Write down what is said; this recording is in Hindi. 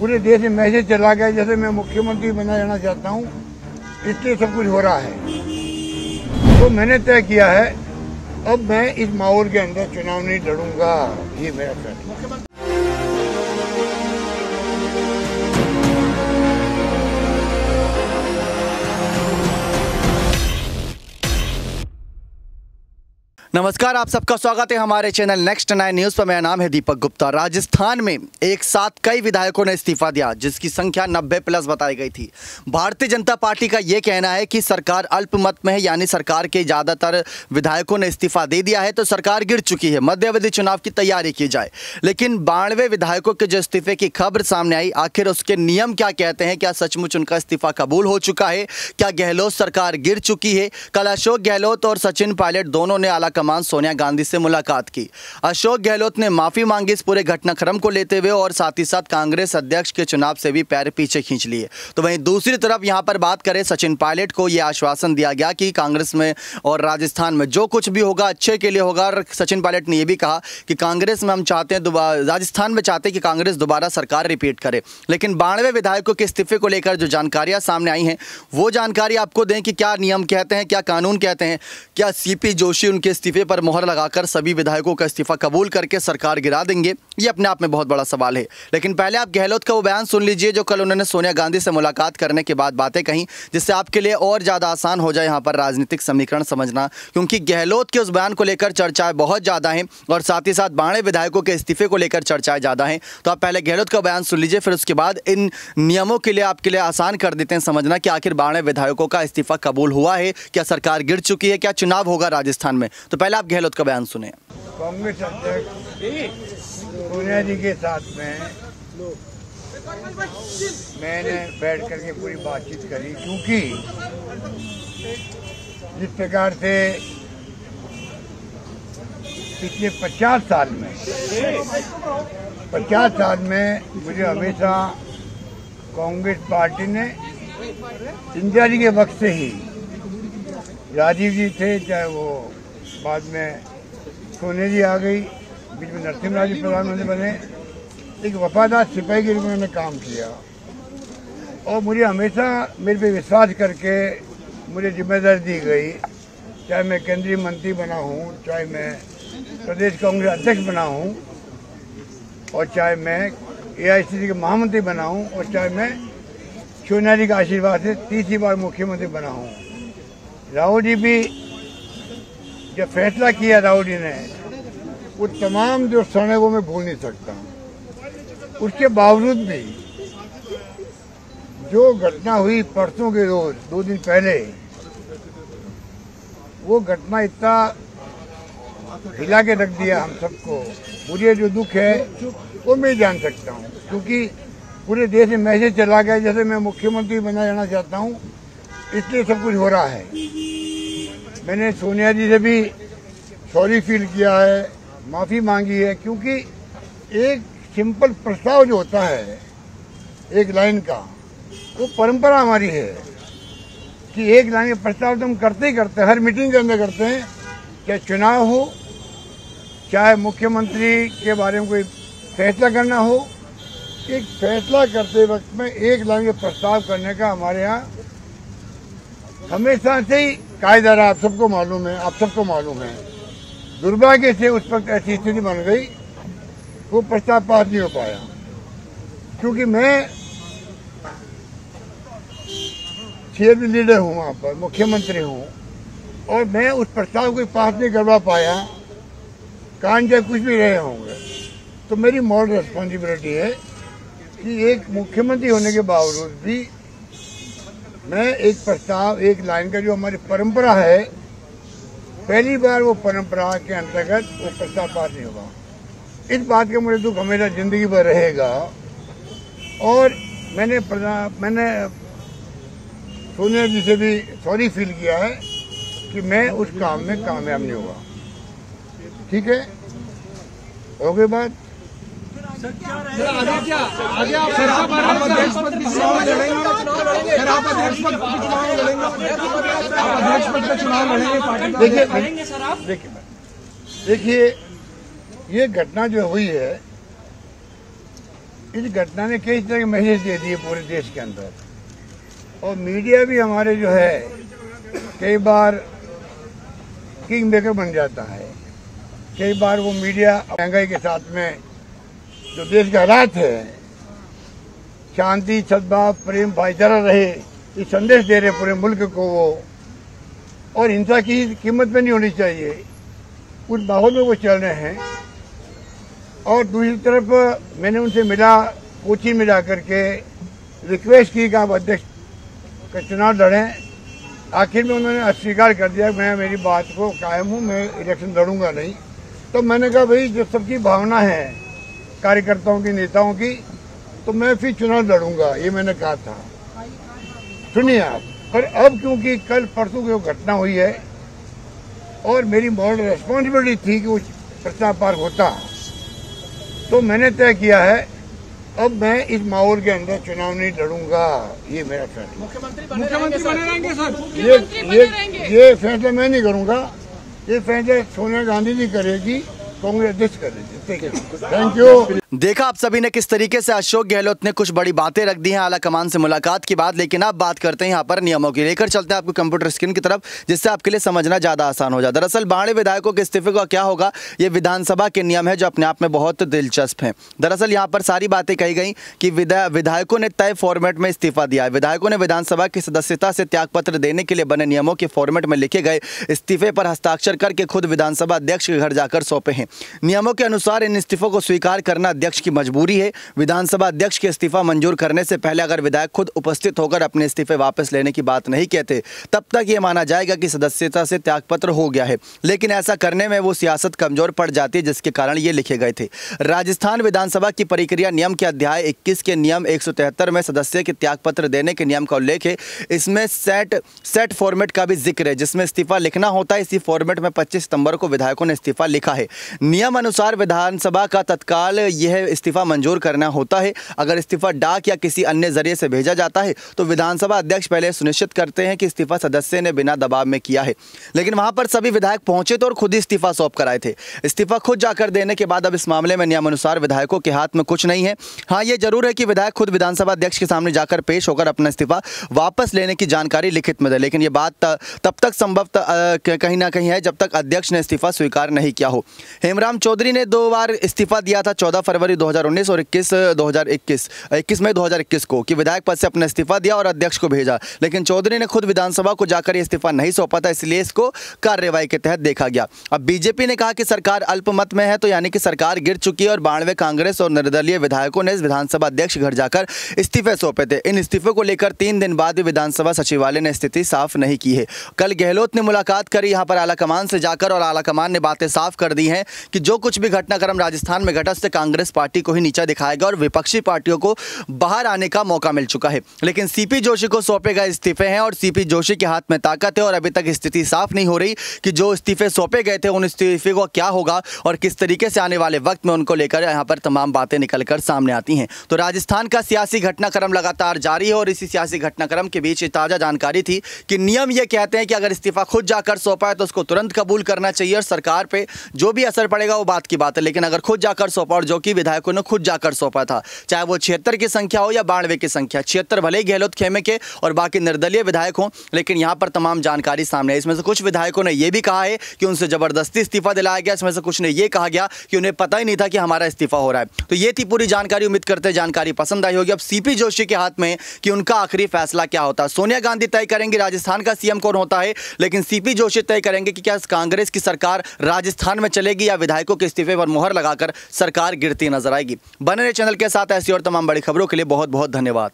पूरे देश में मैसेज चला गया, जैसे मैं मुख्यमंत्री बना जाना चाहता हूँ, इसलिए सब कुछ हो रहा है। तो मैंने तय किया है, अब मैं इस माहौल के अंदर चुनाव नहीं लड़ूँगा, ये मेरा फैसला। नमस्कार, आप सबका स्वागत है हमारे चैनल नेक्स्ट नाइन न्यूज़ पर। मेरा नाम है दीपक गुप्ता। राजस्थान में एक साथ कई विधायकों ने इस्तीफा दिया, जिसकी संख्या 90 प्लस बताई गई थी। भारतीय जनता पार्टी का ये कहना है कि सरकार अल्पमत में है, यानी सरकार के ज़्यादातर विधायकों ने इस्तीफा दे दिया है तो सरकार गिर चुकी है। मध्य अवधि चुनाव की तैयारी की जाए। लेकिन बानवे विधायकों के जो इस्तीफे की खबर सामने आई, आखिर उसके नियम क्या कहते हैं? क्या सचमुच उनका इस्तीफा कबूल हो चुका है? क्या गहलोत सरकार गिर चुकी है? कल अशोक गहलोत और सचिन पायलट दोनों ने आला कमान सोनिया गांधी से मुलाकात की। अशोक गहलोत ने माफ़ी मांगी इस पूरे घटनाक्रम को लेते हुए और साथ ही साथ कांग्रेस अध्यक्ष के चुनाव से भी पैर पीछे खींच लिए। तो वहीं दूसरी तरफ़ यहाँ पर बात करें सचिन पायलट को यह आश्वासन दिया गया कि कांग्रेस में और राजस्थान में जो कुछ भी होगा, अच्छे के लिए होगा। और सचिन पायलट ने यह भी कहा कि कांग्रेस में हम चाहते हैं राजस्थान में चाहते हैं कि कांग्रेस दोबारा सरकार रिपीट करे। लेकिन बानवे विधायकों के इस्तीफे को लेकर जो जानकारियाँ सामने आई हैं, वो जानकारी आपको दें कि क्या नियम कहते हैं, क्या कानून कहते हैं, क्या सीपी जोशी उनके इस्तीफे पर मोहर लगाकर सभी विधायकों का इस्तीफा कबूल करके सरकार गिरा देंगे, ये अपने आप में बहुत बड़ा सवाल है। लेकिन पहले आप गहलोत का वो बयान सुन लीजिए जो कल उन्होंने सोनिया गांधी से मुलाकात करने के बाद बातें कहीं, जिससे आपके लिए और ज़्यादा आसान हो जाए यहाँ पर राजनीतिक समीकरण समझना, क्योंकि गहलोत के उस बयान को लेकर चर्चाएँ बहुत ज़्यादा हैं और साथ ही साथ बाणे विधायकों के इस्तीफे को लेकर चर्चाएँ ज़्यादा हैं। तो आप पहले गहलोत का बयान सुन लीजिए, फिर उसके बाद इन नियमों के लिए आपके लिए आसान कर देते हैं समझना कि आखिर बाणे विधायकों का इस्तीफा कबूल हुआ है, क्या सरकार गिर चुकी है, क्या चुनाव होगा राजस्थान में। तो पहले आप गहलोत का बयान सुने। कांग्रेस अध्यक्ष सोनिया जी के साथ में मैंने बैठ करके पूरी बातचीत करी, क्योंकि जिस प्रकार से पिछले 50 साल में 50 साल में मुझे हमेशा कांग्रेस पार्टी ने इंदिरा जी के वक्त से ही राजीव जी थे, चाहे वो बाद में सोने जी आ गई, बीच में नरसिम्हा जी प्रधानमंत्री बने। एक वफादार सिपाही के रूप में मैंने काम किया। और मुझे हमेशा मेरे पे विश्वास करके मुझे ज़िम्मेदारी दी गई, चाहे मैं केंद्रीय मंत्री बना हूँ, चाहे मैं प्रदेश कांग्रेस अध्यक्ष बना हूँ, और चाहे मैं एआईसीसी के महामंत्री बना हूँ, और चाहे मैं जी के आशीर्वाद से तीसरी बार मुख्यमंत्री बना हूँ। राहुल जी भी जो फैसला किया जी ने, वो तमाम जो क्षण है वो मैं भूल नहीं सकता। उसके बावजूद भी, जो घटना हुई परसों के रोज, दो दिन पहले, वो घटना इतना हिला के रख दिया हम सबको। मुझे जो दुख है, वो मैं जान सकता हूँ, क्योंकि पूरे देश में मैसेज चला गया, जैसे मैं मुख्यमंत्री बना जाना चाहता हूँ, इसलिए सब कुछ हो रहा है। मैंने सोनिया जी से भी सॉरी फील किया है, माफ़ी मांगी है, क्योंकि एक सिंपल प्रस्ताव जो होता है, एक लाइन का, वो परंपरा हमारी है कि एक लाइन का प्रस्ताव तो हम करते ही करते हैं, हर मीटिंग के अंदर करते हैं, चाहे चुनाव हो, चाहे मुख्यमंत्री के बारे में कोई फैसला करना हो, एक फैसला करते वक्त में एक लाइन का प्रस्ताव करने का हमारे यहाँ हमेशा से ही कायदा रहा आप सबको मालूम है, आप सबको मालूम है। दुर्भाग्य से उस वक्त ऐसी स्थिति बन गई, वो प्रस्ताव पास नहीं हो पाया। क्योंकि मैं सीएम लीडर हूँ वहाँ पर, मुख्यमंत्री हूँ, और मैं उस प्रस्ताव को पास नहीं करवा पाया। कान चाहे कुछ भी रहे होंगे। तो मेरी मॉरल रिस्पॉन्सिबिलिटी है कि एक मुख्यमंत्री होने के बावजूद भी मैं एक प्रस्ताव, एक लाइन का जो हमारी परंपरा है, पहली बार वो परंपरा के अंतर्गत वो प्रस्ताव पास नहीं होगा। इस बात का मुझे दुख हमेशा ज़िंदगी भर रहेगा। और मैंने मैंने सोनिया जी से भी सॉरी फील किया है कि मैं उस काम में कामयाब नहीं हुआ ठीक है? हो गई बात? सर आप आप अध्यक्ष पद की चुनाव लड़ेंगे सर आप अध्यक्ष पद की चुनाव लड़ेंगे आप अध्यक्ष पद का चुनाव लड़ेंगे पार्टी देखिए सर आप देखिए देखिए ये घटना जो हुई है इस घटना ने कई तरह के मैसेज दे दिए पूरे देश के अंदर और मीडिया भी हमारे जो है कई बार किंग मेकर बन जाता है कई बार वो मीडिया महँगाई के साथ में जो देश का हालात है, शांति, सद्भाव, प्रेम, भाईचारा रहे, ये संदेश दे रहे पूरे मुल्क को वो। और हिंसा की कीमत में नहीं होनी चाहिए। उस माहौल में वो चल रहे हैं। और दूसरी तरफ़ मैंने उनसे मिला, कोची में जा करके, रिक्वेस्ट की कि आप अध्यक्ष का चुनाव लड़ें। आखिर में उन्होंने अस्वीकार कर दिया, मैं मेरी बात को कायम हूँ, मैं इलेक्शन लड़ूँगा नहीं। तो मैंने कहा, भाई, जो सबकी भावना है कार्यकर्ताओं की नेताओं की तो मैं फिर चुनाव लड़ूँगा ये मैंने कहा था। सुनिए आप पर अब क्योंकि कल परसों की घटना हुई है और मेरी मॉरल रेस्पॉन्सिबिलिटी थी कि वो प्रस्ताव पार होता तो मैंने तय किया है अब मैं इस माहौल के अंदर चुनाव नहीं लड़ूँगा ये मेरा फैसला। मुख्यमंत्री बने रहेंगे सर। ये ये ये फैसला मैं नहीं करूँगा ये फैसला सोनिया गांधी जी करेगी थैंक यू देखा आप सभी ने किस तरीके से अशोक गहलोत ने कुछ बड़ी बातें रख दी हैं आला कमान से मुलाकात के बाद, लेकिन आप बात करते हैं यहाँ पर नियमों की। लेकर चलते हैं आपको कंप्यूटर स्क्रीन की तरफ़, जिससे आपके लिए समझना ज़्यादा आसान हो जाए दरअसल बाड़े विधायकों के इस्तीफे का क्या होगा, ये विधानसभा के नियम है जो अपने आप में बहुत दिलचस्प है। दरअसल यहाँ पर सारी बातें कही गई कि विधायकों ने तय फॉर्मेट में इस्तीफा दिया है। विधायकों ने विधानसभा की सदस्यता से त्यागपत्र देने के लिए बने नियमों के फॉर्मेट में लिखे गए इस्तीफे पर हस्ताक्षर करके खुद विधानसभा अध्यक्ष के घर जाकर सौंपे हैं। नियमों के अनुसार इन इस्तीफों को स्वीकार करना अध्यक्ष की मजबूरी है। विधानसभा अध्यक्ष के इस्तीफा मंजूर करने से पहले अगर विधायक खुद उपस्थित होकर अपने इस्तीफे वापस लेने की बात नहीं कहते, तब तक ये माना जाएगा कि सदस्यता से त्यागपत्र हो गया है। लेकिन ऐसा करने में वो सियासत कमज़ोर पड़ जाती है, जिसके कारण ये लिखे गए थे। राजस्थान विधानसभा की प्रक्रिया नियम के अध्याय इक्कीस के नियम एक सौ तिहत्तर में सदस्य के त्यागपत्र देने के नियम का उल्लेख है। इसमें सेट सेट फॉर्मेट का भी ज़िक्र है, जिसमें इस्तीफा लिखना होता है। इसी फॉर्मेट में पच्चीस सितंबर को विधायकों ने इस्तीफा लिखा है। नियम अनुसार विधानसभा का तत्काल यह इस्तीफा मंजूर करना होता है। अगर इस्तीफा डाक या किसी अन्य ज़रिए से भेजा जाता है तो विधानसभा अध्यक्ष पहले सुनिश्चित करते हैं कि इस्तीफा सदस्य ने बिना दबाव में किया है। लेकिन वहाँ पर सभी विधायक पहुँचे तो और खुद ही इस्तीफा सौंप कर आए थे। इस्तीफा खुद जाकर देने के बाद अब इस मामले में नियमानुसार विधायकों के हाथ में कुछ नहीं है। हाँ ये ज़रूर है कि विधायक खुद विधानसभा अध्यक्ष के सामने जाकर पेश होकर अपना इस्तीफा वापस लेने की जानकारी लिखित में दे। लेकिन ये बात तब तक संभव कहीं ना कहीं है जब तक अध्यक्ष ने इस्तीफा स्वीकार नहीं किया हो। हेमराम चौधरी ने दो बार इस्तीफा दिया था चौदह फरवरी 2019 और 21 2021 21 मई 2021 को कि विधायक पद से अपना इस्तीफा दिया और अध्यक्ष को भेजा। लेकिन चौधरी ने खुद विधानसभा को जाकर इस्तीफा नहीं सौंपा था, इसलिए इसको कार्यवाही के तहत देखा गया। अब बीजेपी ने कहा कि सरकार अल्पमत में है तो यानी कि सरकार गिर चुकी है और बानवे कांग्रेस और निर्दलीय विधायकों ने विधानसभा अध्यक्ष घर जाकर इस्तीफे सौंपे थे। इन इस्तीफे को लेकर तीन दिन बाद भी विधानसभा सचिवालय ने स्थिति साफ़ नहीं की है। कल गहलोत ने मुलाकात करी, यहाँ पर आलाकमान से जाकर और आलाकमान ने बातें साफ़ कर दी हैं। कि जो कुछ भी घटनाक्रम राजस्थान में घटा, उससे कांग्रेस पार्टी को ही नीचा दिखाएगा और विपक्षी पार्टियों को बाहर आने का मौका मिल चुका है। लेकिन सीपी जोशी को सौंपे गए इस्तीफे हैं और सीपी जोशी के हाथ में ताकत है और अभी तक स्थिति साफ़ नहीं हो रही कि जो इस्तीफे सौंपे गए थे, उन इस्तीफे को क्या होगा और किस तरीके से आने वाले वक्त में उनको लेकर यहाँ पर तमाम बातें निकल सामने आती हैं। तो राजस्थान का सियासी घटनाक्रम लगातार जारी है और इसी सियासी घटनाक्रम के बीच ताज़ा जानकारी थी कि नियम ये कहते हैं कि अगर इस्तीफा खुद जाकर सौंपा है तो उसको तुरंत कबूल करना चाहिए और सरकार पे जो भी असर पड़ेगा वो बात की बात है। लेकिन अगर खुद जाकर सौंपा और जो कि विधायकों ने खुद जाकर सौंपा था, चाहे वो छिहत्तर की संख्या हो या बानवे की संख्या, छिहत्तर भले ही गहलोत खेमे के और बाकी निर्दलीय विधायक हों, लेकिन यहाँ पर तमाम जानकारी सामने है इसमें से कुछ विधायकों ने यह भी कहा है कि उनसे ज़बरदस्ती इस्तीफा दिलाया गया। इसमें से कुछ ने यह कहा गया कि उन्हें पता ही नहीं था कि हमारा इस्तीफा हो रहा है। तो ये थी पूरी जानकारी। उम्मीद करते जानकारी पसंद आई होगी। अब सीपी जोशी के हाथ में कि उनका आखिरी फैसला क्या होता है। सोनिया गांधी तय करेंगे राजस्थान का सीएम कौन होता है, लेकिन सीपी जोशी तय करेंगे कि क्या कांग्रेस की सरकार राजस्थान में चलेगी या विधायकों के इस्तीफे पर मुहर लगाकर सरकार गिरती नज़र आएगी। बने रहे चैनल के साथ ऐसी और तमाम बड़ी खबरों के लिए बहुत बहुत धन्यवाद।